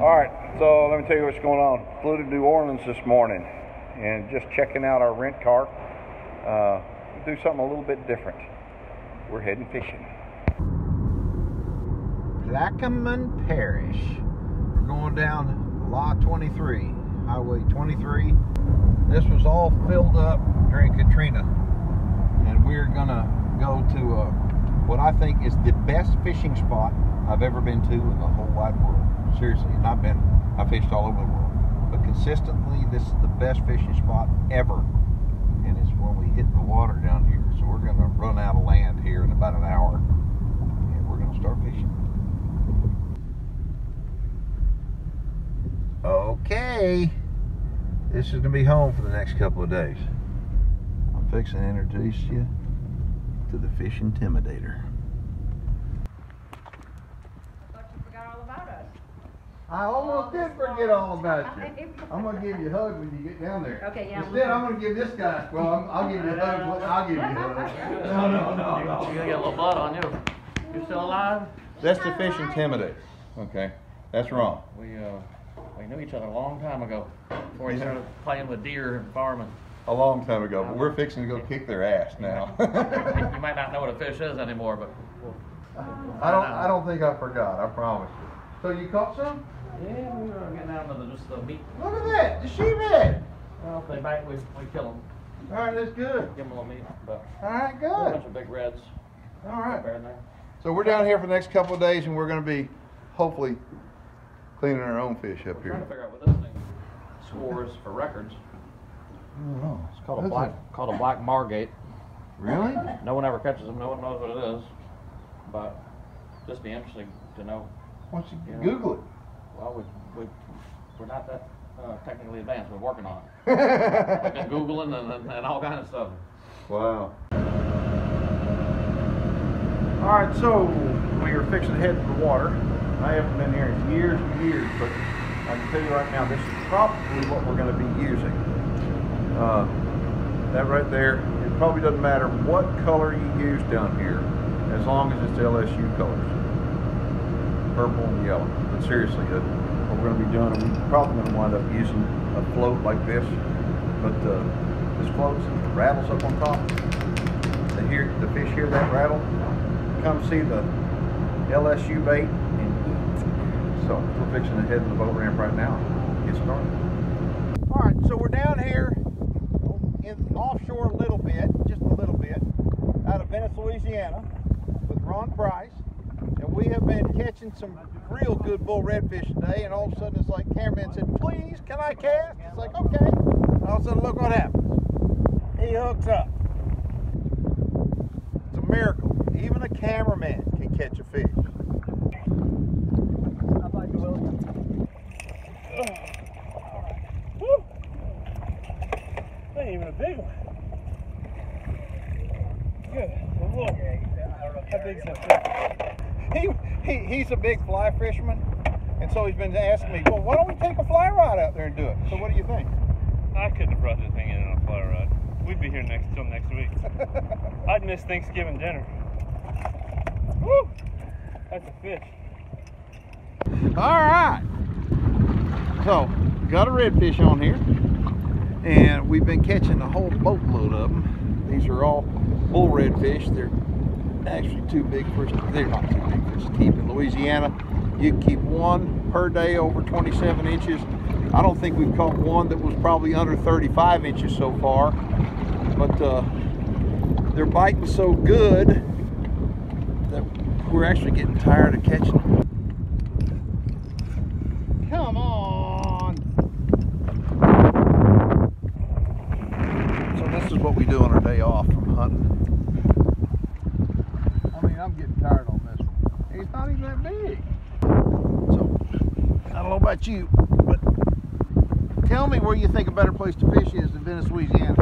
All right, so let me tell you what's going on. Flew to New Orleans this morning and just checking out our rent car. Uh, do something a little bit different. We're heading fishing. Plaquemine Parish. We're going down Law 23, Highway 23. This was all filled up during Katrina, and we're gonna go to uh, what I think is the best fishing spot I've ever been to in the whole wide world. Seriously, and I've been, I fished all over the world, but consistently, this is the best fishing spot ever. And it's when we hit the water down here. So we're gonna run out of land here in about an hour, and we're gonna start fishing. Okay, this is gonna be home for the next couple of days. I'm fixing to introduce you to the fish intimidator. thought you forgot all about us. I almost did forget all about you. I'm gonna give you a hug when you get down there. Okay, yeah, Instead, I'm gonna give this guy, well, I'm- I'll give you a hug, I'll give you a hug. No, no, no, You no. gotta get a little blood on you. You still alive? That's the fish intimidator. Okay, that's wrong. We, uh, we knew each other a long time ago, before we started playing with deer and farming. A long time ago, but we're fixing to go kick their ass now. You might not know what a fish is anymore, but. I don't, I don't think I forgot, I promise you. So you caught some? Yeah, we were getting down to the, just the meat. Look at that, the sheephead. Well, if they bite, we, we kill them, All right, that's good. give them a little meat, but. All right, good. A good. bunch of big reds. All right. Bear in there. So we're down here for the next couple of days and we're gonna be hopefully cleaning our own fish up We're trying to here. figure out what this thing scores for records. I don't know. It's called a What is black, called a black margate. Really? No one ever catches them, no one knows what it is, but just be interesting to know. Why don't Yeah. you Google it? Well, we, we, we're not that, uh, technically advanced, we're working on it. We've been Googling and, and, and all kind of stuff. Wow. All right, so we are fixing to head to the water. I haven't been here in years and years, but I can tell you right now, this is probably what we're gonna be using. Uh, that right there, it probably doesn't matter what color you use down here, as long as it's LSU colors. Purple and yellow, but seriously, uh, what we're gonna be doing, we're probably gonna wind up using a float like this, but, uh, this floats, and rattles up on top. The hear, the fish hear that rattle, come see the LSU bait and eat. So we're fixing to head to the boat ramp right now. Get started. All right, so we're down here in offshore a little bit, just a little bit, out of Venice, Louisiana, with Ron Price, been catching some real good bull redfish today. And all of a sudden, it's like cameraman said, "Please, can I cast?" It's like, "Okay." And all of a sudden, look what happens. He hooks up. It's a miracle. Even a cameraman can catch a fish. Ain't even a big one. Good. Well, look. How big's that? He, he he's a big fly fisherman, and so he's been asking me, "Well, why don't we take a fly rod out there and do it?" So what do you think? I couldn't have brought this thing in on a fly rod. We'd be here next till next week. I'd miss Thanksgiving dinner. Woo! That's a fish. All right. So, got a redfish on here, and we've been catching a whole boatload of them. These are all bull redfish. They're actually too big for us. They're not too big us to keep in Louisiana. You can keep one per day over 27 inches. I don't think we've caught one that was probably under 35 inches so far, but uh, they're biting so good that we're actually getting tired of catching them. Come on. So this is what we do on our day off from hunting. I mean, I'm getting tired on this one. He's not even that big. So, I don't know about you, but tell me where you think a better place to fish is than Venice, Louisiana.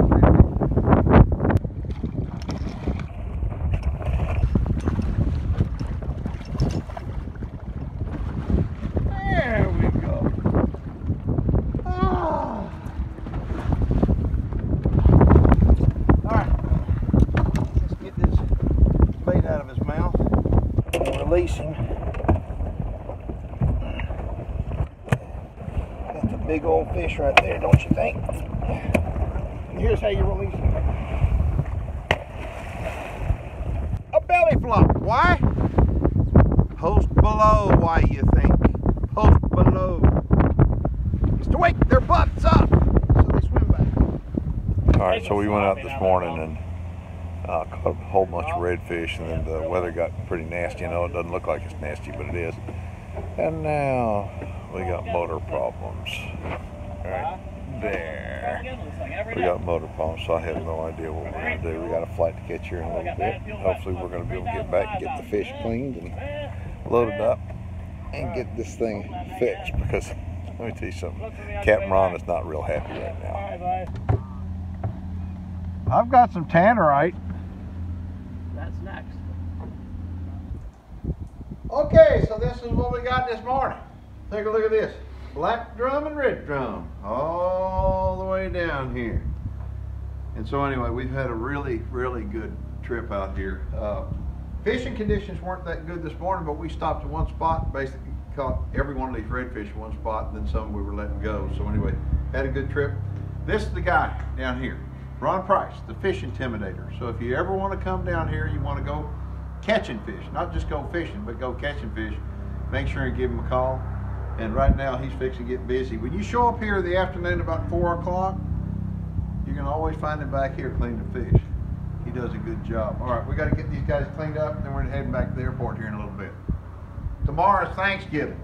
There we go. Ah. All right, let's get this bait out of his mouth and release him. Big old fish right there, don't you think? And here's how you release it. A belly flop. Why? Post below, why you think? Post below. It's to wake their butts up so they swim back. All right, so we went out this morning and uh, caught a whole bunch of redfish, and then the weather got pretty nasty. You know, it doesn't look like it's nasty, but it is. And now we got motor problems. Right there. We got motor problems, so I have no idea what we're gonna do. We got a flight to catch here in a little bit. Hopefully, we're gonna be able to get back and get the fish cleaned and loaded up and get this thing fixed because let me tell you something. Captain Ron is not real happy right now. I've got some tannerite. That's next. Okay, so this is what we got this morning. Take a look at this. Black drum and red drum. All the way down here. And so anyway, we've had a really, really good trip out here. Uh, fishing conditions weren't that good this morning, but we stopped at one spot, basically caught every one of these redfish in one spot, and then some we were letting go. So anyway, had a good trip. This is the guy down here, Ron Price, the fish intimidator. So if you ever want to come down here, you want to go catching fish, not just go fishing, but go catching fish, make sure and give him a call. And right now he's fixing to get busy. When you show up here in the afternoon about four o'clock, you can always find him back here cleaning the fish. He does a good job. All right, we got to get these guys cleaned up, and then we're heading back to the airport here in a little bit. Tomorrow is Thanksgiving.